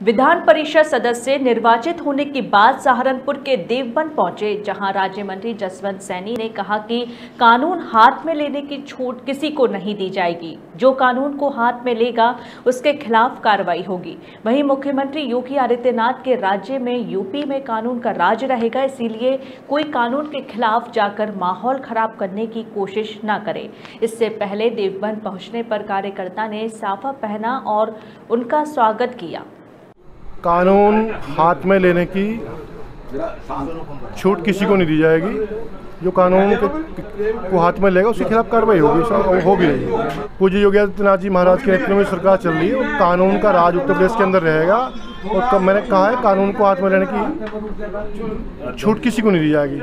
विधान परिषद सदस्य निर्वाचित होने के बाद सहारनपुर के देवबंद पहुँचे, जहाँ राज्य मंत्री जसवंत सैनी ने कहा कि कानून हाथ में लेने की छूट किसी को नहीं दी जाएगी। जो कानून को हाथ में लेगा, उसके खिलाफ कार्रवाई होगी। वहीं मुख्यमंत्री योगी आदित्यनाथ के राज्य में यूपी में कानून का राज रहेगा, इसीलिए कोई कानून के खिलाफ जाकर माहौल खराब करने की कोशिश न करे। इससे पहले देवबंद पहुँचने पर कार्यकर्ता ने साफा पहना और उनका स्वागत किया। कानून हाथ में लेने की छूट किसी को नहीं दी जाएगी। जो कानून के, हाथ में लेगा उसके खिलाफ कार्रवाई होगी हो भी नहीं। पूज्य योगी आदित्यनाथ जी महाराज के नेतृत्व में सरकार चल रही है और कानून का राज उत्तर प्रदेश के अंदर रहेगा और मैंने कहा है कानून को हाथ में लेने की छूट किसी को नहीं दी जाएगी।